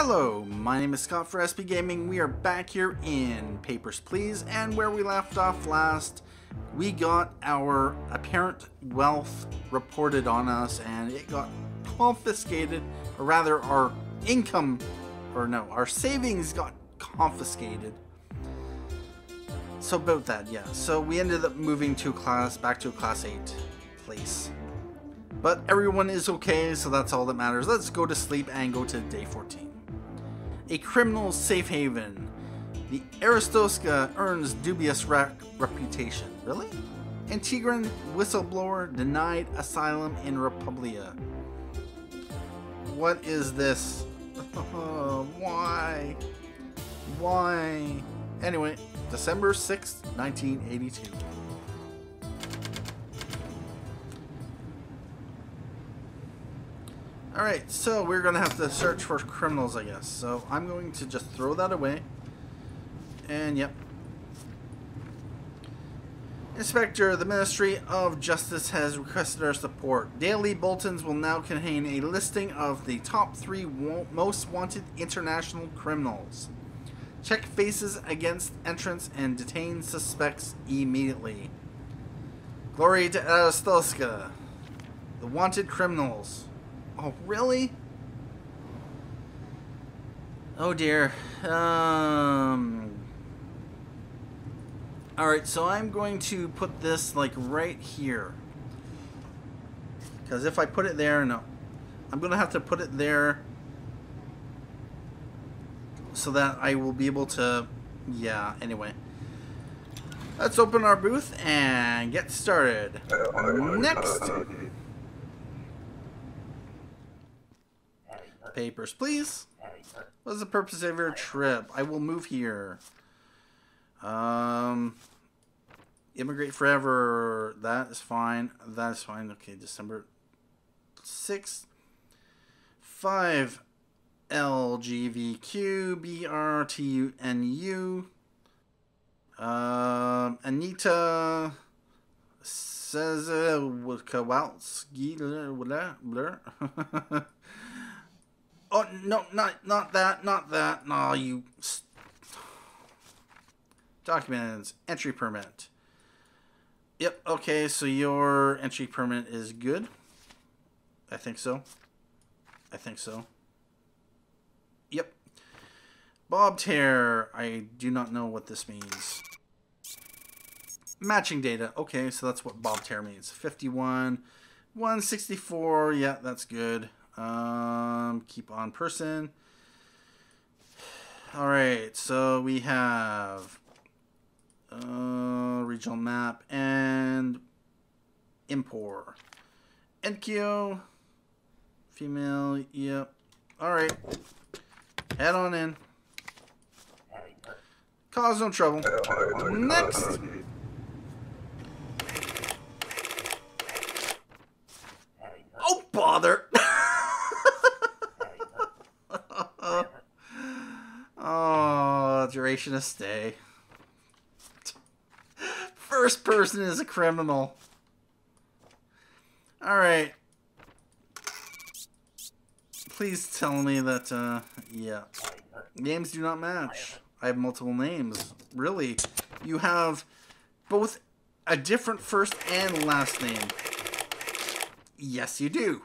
Hello, my name is Scott for SB Gaming. We are back here in Papers, Please, and where we left off last, we got our apparent wealth reported on us, and it got confiscated, or rather, our income, or no, our savings got confiscated. So about that, yeah. So we ended up moving to class, back to a class 8 place. But everyone is okay, so that's all that matters. Let's go to sleep and go to day 14. A criminal safe haven. The Arstotzka earns dubious reputation. Really? Antegrian whistleblower denied asylum in Republia. What is this? Why? Why? Anyway, December 6th, 1982. Alright, so we're going to have to search for criminals, I guess. So I'm going to just throw that away. And yep. Inspector, the Ministry of Justice has requested our support. Daily bulletins will now contain a listing of the top three most wanted international criminals. Check faces against entrants and detain suspects immediately. Glory to Arstotzka. The wanted criminals. Oh, really? Oh dear. Um. Alright, so I'm going to put this like right here. Because if I put it there, no. I'm going to have to put it there so that I will be able to, yeah, anyway. Let's open our booth and get started. Next. Papers, please. What's the purpose of your trip? I will move here. Um, immigrate forever. That is fine. That is fine. Okay, December 6th. 5 LGVQBRTUNU. Um, Anita says uh, Kowalski. Oh no, not not that, not that. No, you. Documents entry permit. Yep. Okay, so your entry permit is good. I think so. I think so. Yep. Bob tear. I do not know what this means. Matching data. Okay, so that's what bob tear means. 51, 164. Yeah, that's good. Uh, Keep on person. All right, so we have uh, regional map and import. NQ, female, yep. All right. Head on in. Cause no trouble. Next. Oh, bother. oh, duration of stay. First person is a criminal. Alright please tell me that, uh, yeah. Names do not match. I have multiple names. Really. You have both a different first and last name. Yes, you do.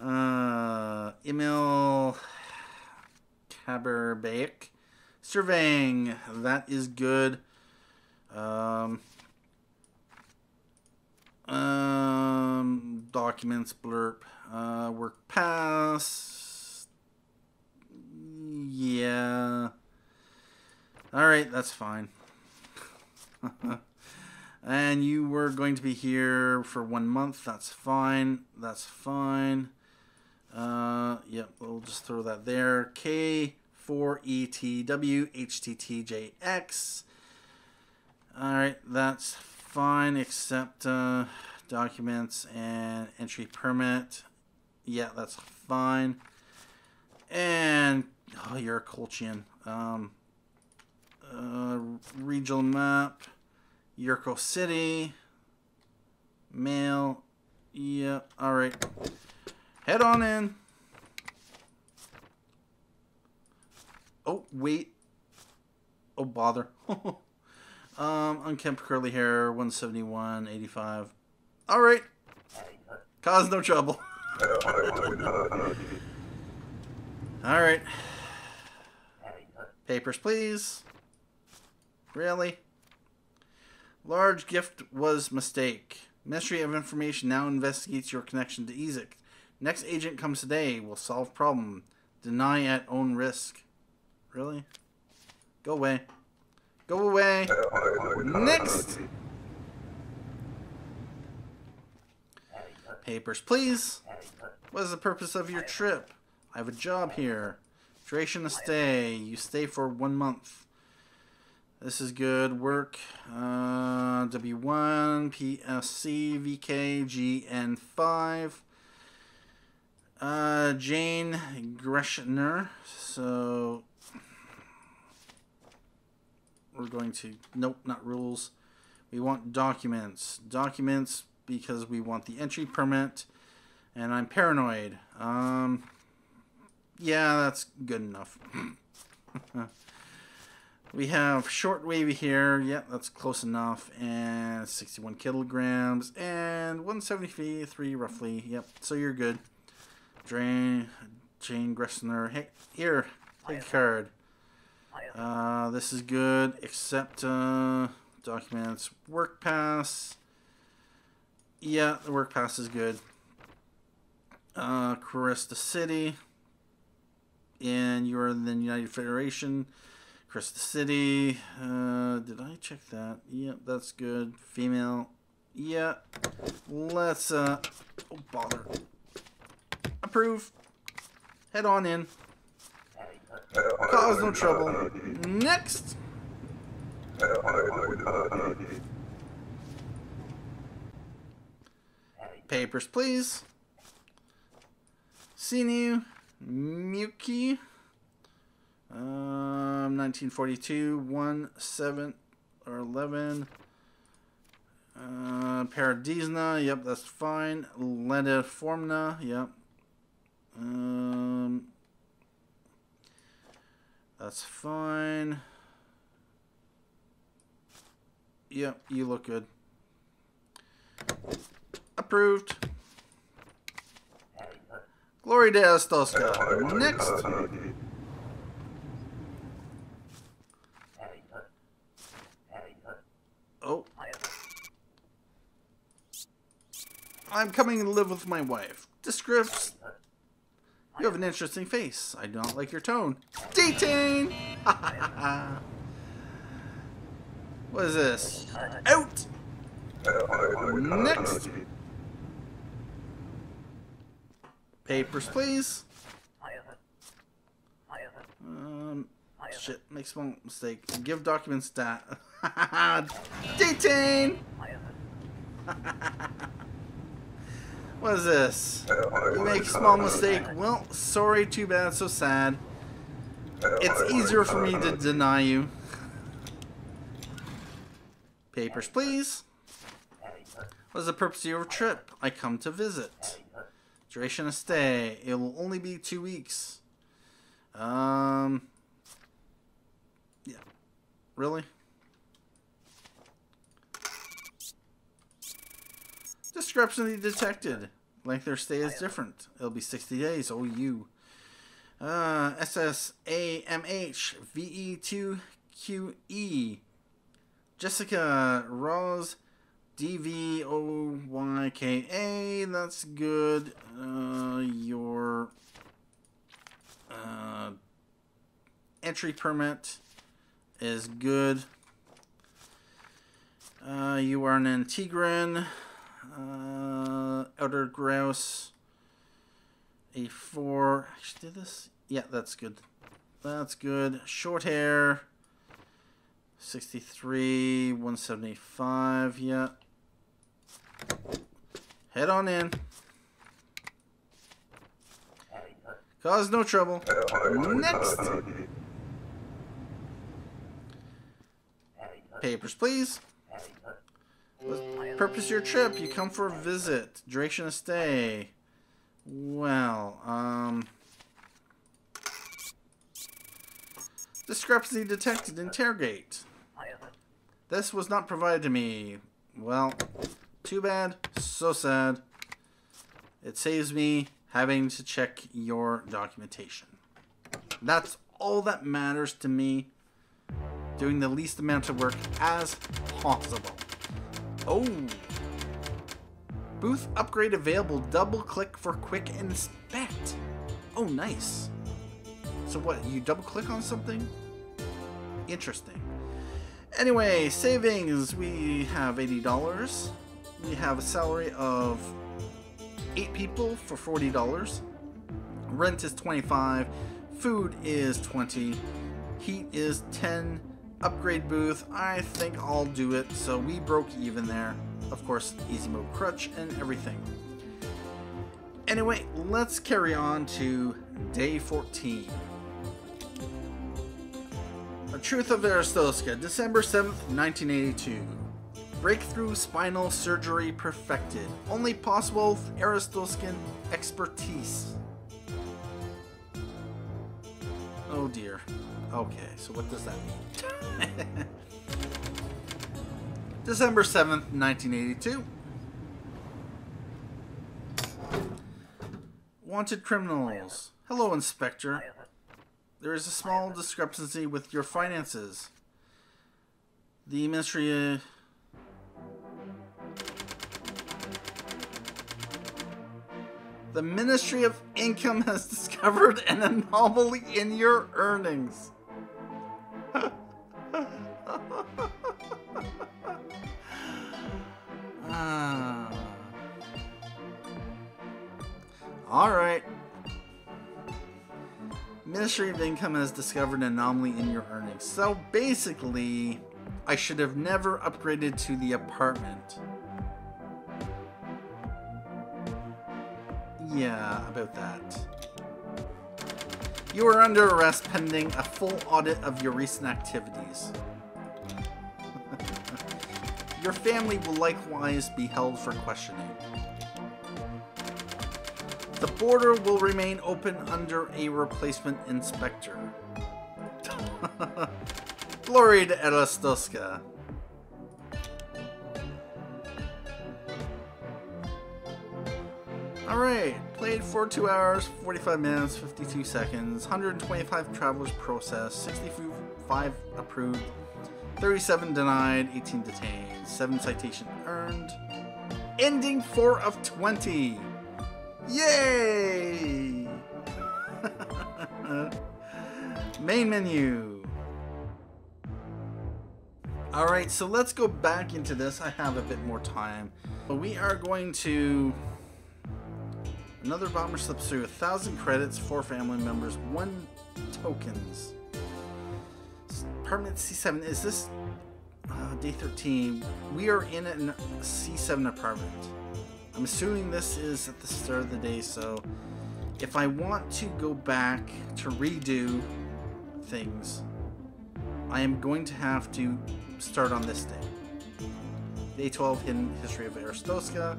uh, Emil Kaberbeck. Surveying. That is good. Um, um, documents, blurb. Uh, work pass. Yeah. Alright, that's fine. and you were going to be here for one month. That's fine. That's fine. We'll just throw that there. K4ETW Alright, that's fine, except uh, documents and entry permit. Yeah, that's fine. And, oh, you're a Kolechian. Um, uh, regional map. Yurko City. Male. Yeah, alright. Head on in. Oh, wait. Oh, bother. um, unkempt curly hair, 171, 85. All right. Cause no trouble. All right. Papers, please. Really? Large gift was mistake. Ministry of Information now investigates your connection to EZIC. Next agent comes today. Will solve problem. Deny at own risk. Really? Go away. Go away. Next. Papers, please. What is the purpose of your trip? I have a job here. Duration of stay. You stay for one month. This is good work. Uh, W1, PSC, VK, GN5. Uh, Jane Greshner. So we're going to nope, not rules. We want documents. Documents because we want the entry permit. And I'm paranoid. Um, yeah, that's good enough. we have short wavy here. Yeah, that's close enough. And 61 kilograms. And 173 roughly. Yep, so you're good. Drain, Jane Gressner. Hey, here, take card. Uh, this is good, except uh, documents. Work pass. Yeah, the work pass is good. Uh, Korista City. And you're in the United Federation. Korista City. Uh, did I check that? Yep, that's good. Female. Yeah. Let's, uh, oh, bother. Approve. Head on in. Cause no trouble. Next. Papers, please. Sinu Muki. Um, 1942, 1, 7, or 11. Uh, Paradizna, yep, that's fine. Lendiforma, yep. Um, that's fine. Yep, you look good. Approved. Glory to Arstotzka. Next. Oh. I'm coming to live with my wife. Descripts. You have an interesting face. I do not like your tone. Detain! what is this? Out! Next! Papers, please. Um, shit, make small mistake. Give documents stat. Detain! What is this? You make small mistake. Well, sorry, too bad, so sad. It's easier for me to deny you. Papers, please. What is the purpose of your trip? I come to visit. Duration of stay. It will only be two weeks. Um. Yeah. Really? Discrepancy detected. Length of stay is different. It'll be 60 days. Oh, you. Uh, SSAMH VE2QE. Jessica Rose DVOYKA. That's good. Uh, your uh, entry permit is good. Uh, you are an Antegrian. Uh, Outer Grouse. A4. Actually, did this? Yeah, that's good. That's good. Short hair. 63, 175. Yeah. Head on in. Cause no trouble. Next. Papers, please. Purpose of your trip, you come for a visit. Duration of stay. Well, um... Discrepancy detected. Interrogate. This was not provided to me. Well, too bad. So sad. It saves me having to check your documentation. That's all that matters to me. Doing the least amount of work as possible. Oh. Booth upgrade available. Double click for quick inspect. Oh, nice. So what, you double click on something? Interesting. Anyway, savings. We have $80. We have a salary of 8 people for $40. Rent is 25 Food is 20 Heat is 10 Upgrade booth, I think I'll do it, so we broke even there. Of course, easy mode crutch and everything. Anyway, let's carry on to day 14. The Truth of Arstotzka, December 7th, 1982. Breakthrough spinal surgery perfected. Only possible with Arstotzkan expertise. Oh dear. Okay, so what does that mean? December 7th, 1982. Wanted criminals. Hello, Inspector. There is a small discrepancy with your finances. The Ministry. Uh, the Ministry of Income has discovered an anomaly in your earnings. ah. All right. Ministry of Income has discovered an anomaly in your earnings. So basically, I should have never upgraded to the apartment. Yeah, about that. You are under arrest pending a full audit of your recent activities. your family will likewise be held for questioning. The border will remain open under a replacement inspector. Glory to. Alright, played for 2 hours, 45 minutes, 52 seconds, 125 travelers processed, 65 approved, 37 denied, 18 detained, 7 citation earned, ending 4 of 20. Yay! Main menu. Alright, so let's go back into this. I have a bit more time. But we are going to Another bomber slips through. A thousand credits, four family members, one tokens. Apartment C7. Is this uh, day 13? We are in a C7 apartment. I'm assuming this is at the start of the day, so if I want to go back to redo things, I am going to have to start on this day. Day 12 Hidden History of Arstotzka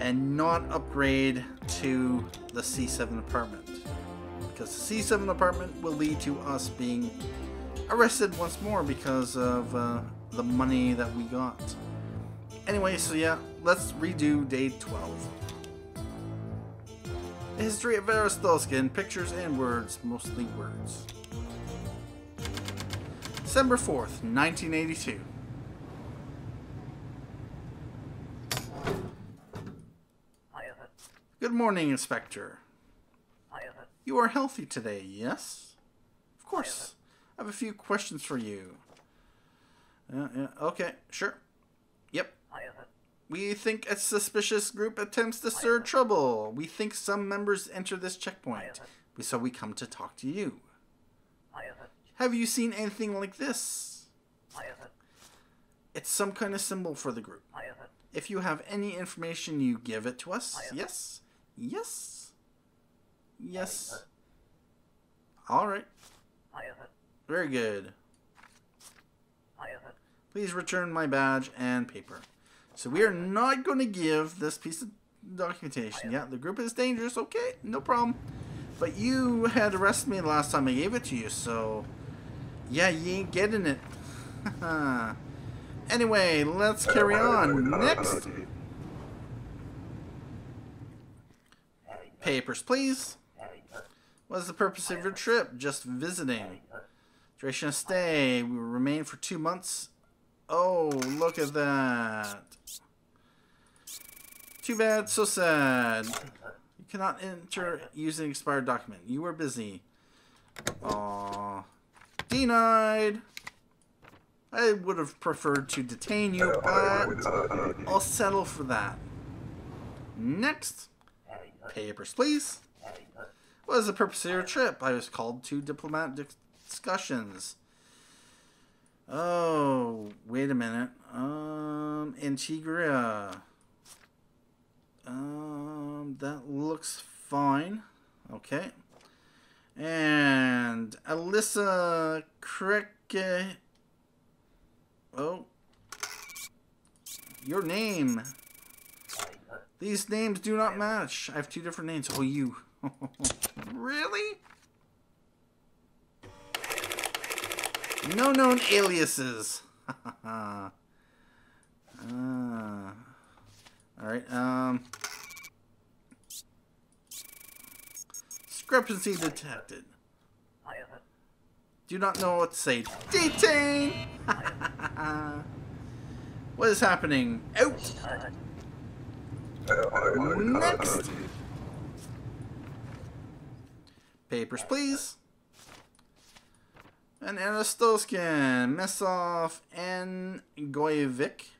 and not upgrade to the C7 apartment. Because the C7 apartment will lead to us being arrested once more because of uh, the money that we got. Anyway, so yeah, let's redo day 12. The history of Arstotzka in pictures and words, mostly words. December 4th, 1982. Good morning, Inspector. You are healthy today, yes? Of course. I have a few questions for you. Uh, yeah, okay, sure. Yep. We think a suspicious group attempts to stir trouble. We think some members enter this checkpoint. So we come to talk to you. Have you seen anything like this? It's some kind of symbol for the group. If you have any information, you give it to us. Yes? Yes. Yes. All right. Very good. Please return my badge and paper. So we are not going to give this piece of documentation. Yeah, the group is dangerous. Okay, no problem. But you had arrested me the last time I gave it to you, so Yeah, you ain't getting it. anyway, let's carry on. Next. Papers, please. What is the purpose of your trip? Just visiting. Duration of stay. We will remain for two months. Oh, look at that. Too bad, so sad. You cannot enter using expired document. You were busy. Aww. Denied. I would have preferred to detain you, but I'll settle for that. Next. Papers, please. What is the purpose of your trip? I was called to diplomatic discussions. Oh, wait a minute. Um, Antegria. Um, that looks fine. Okay. And Alyssa Cricket. Oh. Your name. These names do not match. I have two different names. Oh, you. really? No known aliases. uh, Alright, um... Discrepancy detected. Do not know what to say. Detain! what is happening? Out! Next! Papers, please. And Arstotzkan, Mesov, and Goyevic.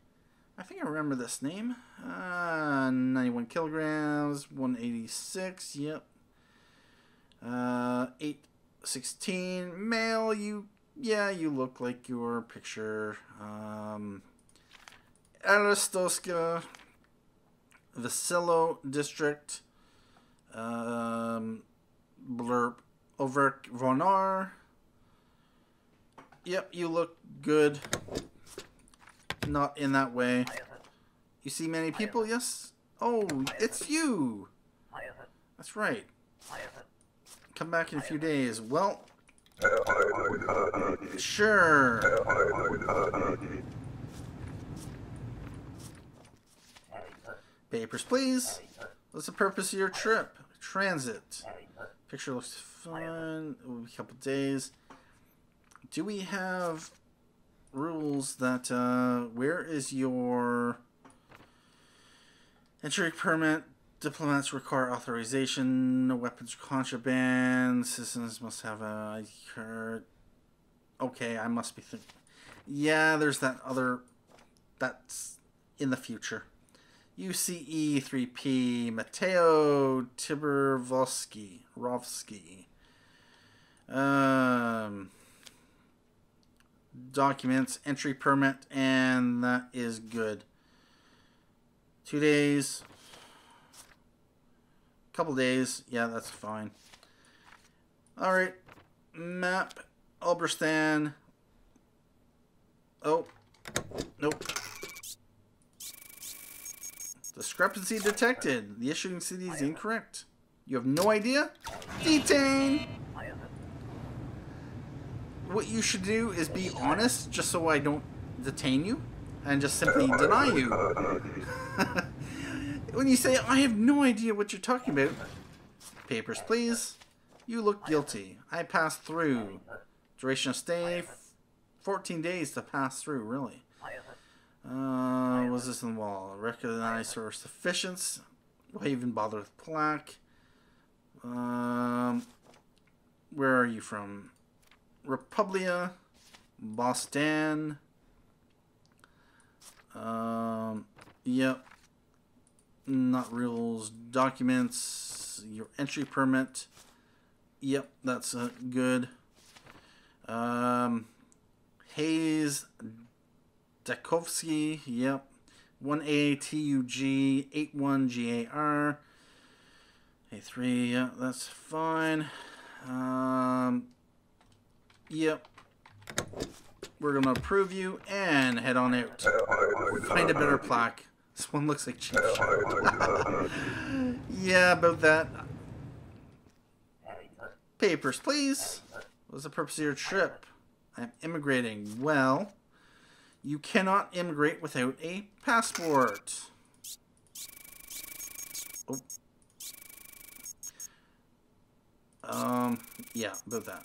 I think I remember this name. Uh, 91 kilograms, 186, yep. Uh, 816, male, you, yeah, you look like your picture. Um, Arstotzka, Vescillo District, um, Blurb, Orvech Vonor. Yep, you look good. Not in that way. You see many people? Yes? Oh, it's you! That's right. Come back in a few days. Well... Sure. Papers, please. What's the purpose of your trip? Transit. Picture looks fun. A couple days. Do we have rules that, uh, where is your entry permit? Diplomats require authorization. No weapons contraband. Citizens must have a card. Okay, I must be thinking. Yeah, there's that other. That's in the future. UCE 3P Mateo Tiberovsky Rovsky. Um, documents, entry permit, and that is good. Two days, couple days, yeah, that's fine. All right, map, Obristan. Oh, nope. Discrepancy detected. The issuing city is incorrect. You have no idea? Detain! What you should do is be honest, just so I don't detain you, and just simply deny you. when you say, I have no idea what you're talking about, papers please. You look guilty. I passed through. Duration of stay, 14 days to pass through, really. Uh, was this in the wall? Recognize for sufficiency. Why even bother with plaque? Um, where are you from? Republia, Bostan. Um, yep. Not rules. Documents. Your entry permit. Yep, that's uh, good. Um, Hayes Dakovsky, yep. 1A-T-U-G, 81-G-A-R. A3, yeah, that's fine. Um, yep. We're going to approve you and head on out. Find a better plaque. This one looks like cheap Yeah, about that. Papers, please. What's the purpose of your trip? I'm immigrating. Well, you cannot immigrate without a passport. Oh. Um, yeah, about that.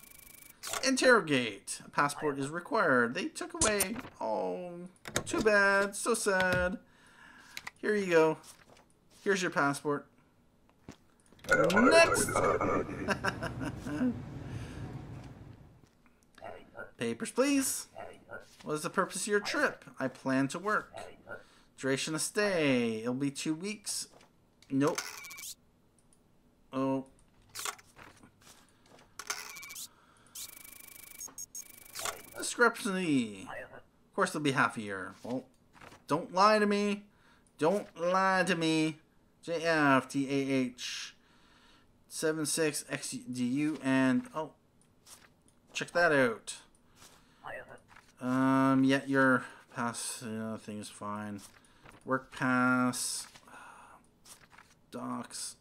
Interrogate. A passport is required. They took away. Oh, too bad. So sad. Here you go. Here's your passport. Next! Papers, please. What is the purpose of your trip? I plan to work. Duration of stay. It'll be two weeks. Nope. Oh. Discrepancy. Of course, it'll be half a year. Well, don't lie to me. Don't lie to me. JFTAH 76XDU and oh, check that out. Um, yeah, your pass uh, thing is fine. Work pass, docs,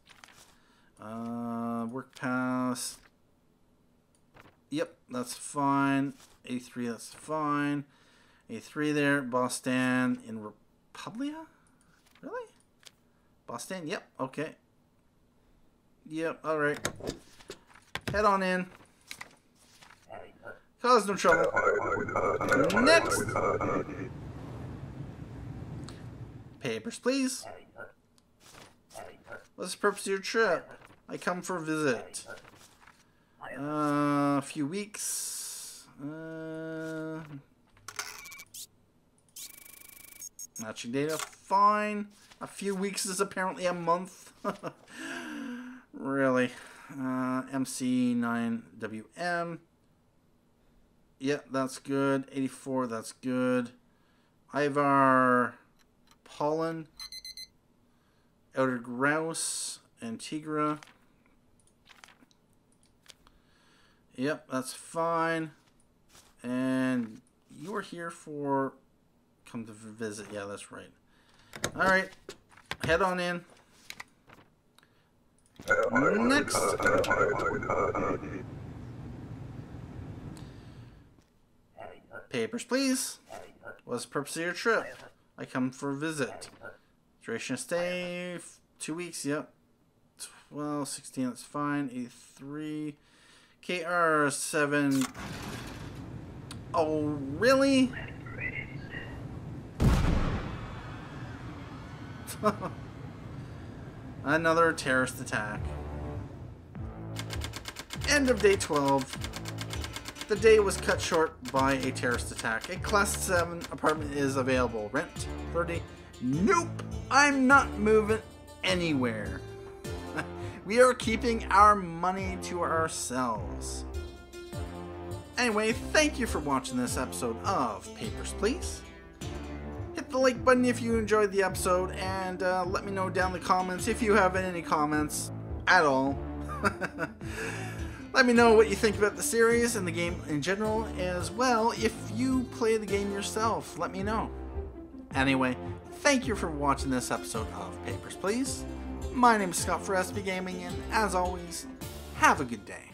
uh, work pass. Yep, that's fine. A3, that's fine. A3 there, Bostan in Republia? Really? Bostan? Yep, okay. Yep, alright. Head on in. Cause no trouble. Next! Papers, please. What's the purpose of your trip? I come for a visit. Uh, a few weeks. Uh, matching data, fine. A few weeks is apparently a month. really. Uh, MC9WM. Yeah, that's good. 84, that's good. Ivar Pollen. Outer Grouse. Antegria. Yep, that's fine. And you are here for come to visit. Yeah, that's right. All right, head on in. Next. Papers, please. What's the purpose of your trip? I come for a visit. Duration of stay, two weeks, yep. 12, 16, that's fine. 83. KR7. Oh, really? Another terrorist attack. End of day 12. The day was cut short by a terrorist attack. A class 7 apartment is available. Rent 30. Nope! I'm not moving anywhere. we are keeping our money to ourselves. Anyway, thank you for watching this episode of Papers, Please hit the like button if you enjoyed the episode, and uh, let me know down in the comments if you have any comments at all. let me know what you think about the series and the game in general, as well if you play the game yourself. Let me know. Anyway, thank you for watching this episode of Papers, Please. My name is Scott for SB Gaming, and as always, have a good day.